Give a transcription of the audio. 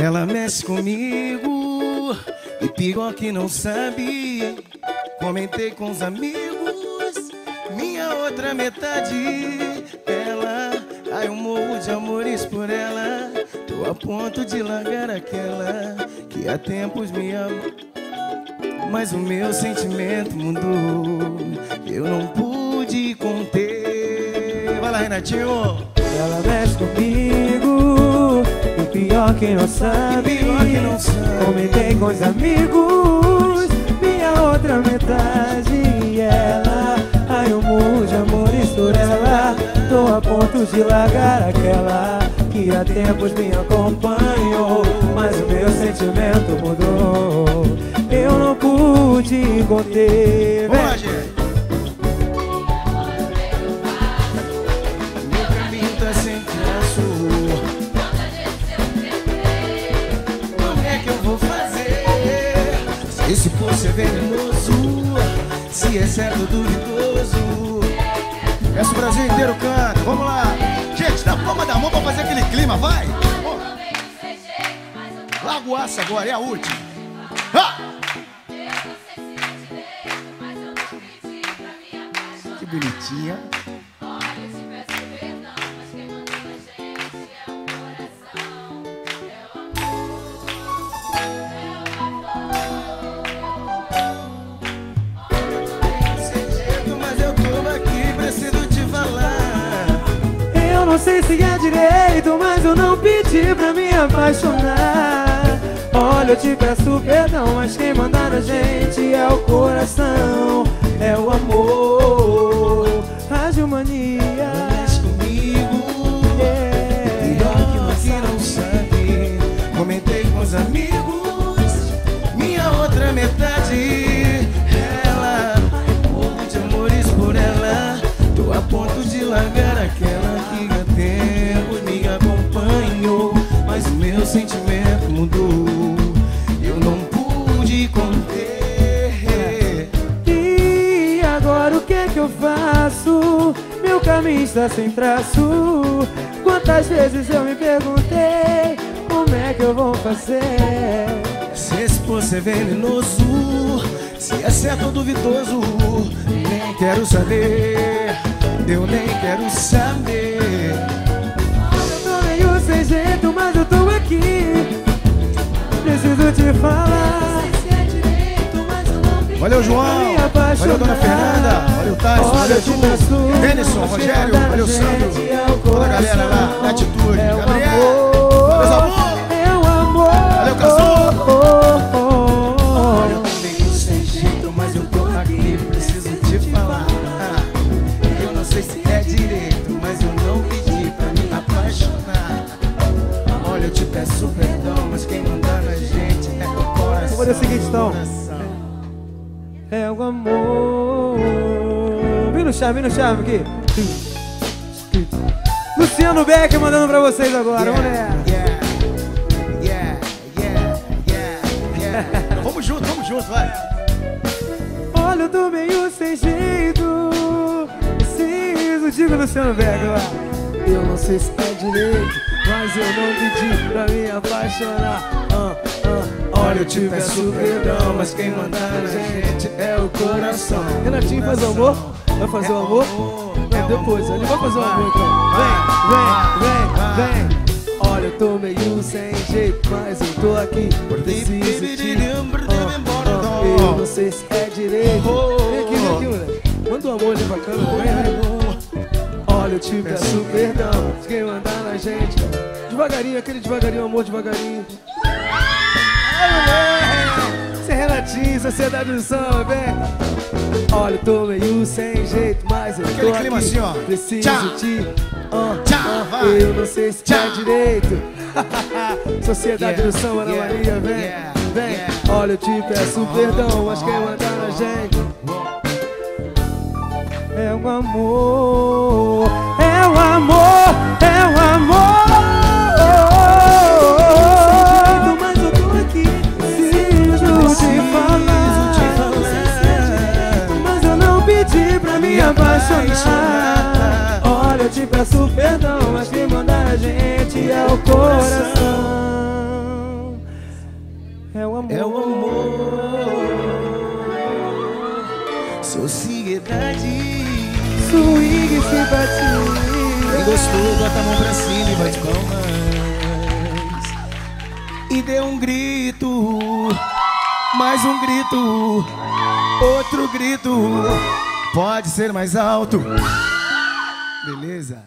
Ela mexe comigo e pior que não sabe. Comentei com os amigos, minha outra metade. Ela, ai eu morro de amores por ela. Tô a ponto de largar aquela que há tempos me ama. Mas o meu sentimento mudou, eu não pude conter. Vai lá, Renatinho. Ela mexe comigo pior que não sabe. Comentei com os amigos Minha outra metade. E ela Ai, eu morro de amores por ela. Tô a ponto de largar aquela Que há tempos me acompanhou. Mas o meu sentimento mudou. Eu não pude conter. Vamos Se esse poço é venenoso, se é certo duvidoso. Peço o Brasil inteiro canta, vamos lá. Gente, dá palma da mão pra fazer aquele clima, vai. Lago Aço agora, é a última. Ha! Que bonitinha. Não sei se é direito, mas eu não pedi pra me apaixonar. Olha, eu te peço perdão, mas quem manda na gente é o coração, é o amor, a geomania. O que é que eu faço? Meu caminho está sem traço. Quantas vezes eu me perguntei como é que eu vou fazer? Se esse poço é venenoso, se é certo ou duvidoso, nem quero saber, eu nem quero saber. Valeu, João. Valeu, Dona Fernanda. Valeu, Tyson. Valeu, peço. Denison, Rogério. Valeu, Sandro. é Toda a galera lá da Atitude. é Gabriel. Meus amor. Charme, aqui. Luciano Beck mandando pra vocês agora. Vamos nessa. Yeah, yeah, yeah, yeah, yeah. Vamos junto, vamos junto, vai. Olha, eu tô meio sem jeito. Preciso, diga Luciano Beck lá. Eu não sei se é direito, mas eu não pedi pra me apaixonar. Ah, ah, Olha, eu te peço perdão, mas quem manda na gente é o coração. Renatinho faz amor? Vai fazer o amor? Não, depois, ele vai fazer o amor então. Vem, vem, vem, vem. Olha, eu tô meio sem jeito, mas eu tô aqui. Preciso te. Ah, ah, eu não sei se é direito. Vem aqui, vem aqui, moleque. Manda um amor ali bacana, vem, vem. Olha, eu te peço perdão, de quem mandar na gente. Devagarinho, aquele devagarinho, amor devagarinho. Ai, moleque! É Renatinho, Sociedade do Samba, vem. Olha, eu tô meio sem jeito, mas eu tô Aquele aqui. clima assim, ó. Preciso Tchá. te. ah, Tchá, ah, vai. eu não sei se é direito. Sociedade Yeah, do Samba, Ana yeah, Maria, vem. yeah, vem. yeah. Olha, eu te peço perdão, mas quem mandar na gente é o amor, é o amor, é o amor. apaixonar. Olha, eu te peço perdão Mas que mandar a gente é o coração. É o amor. É o amor. Sociedade é Swing e simpatia Quem gostou, bota a mão pra cima e vai de palmas. E dê um grito Mais um grito Outro grito. Pode ser mais alto. Beleza?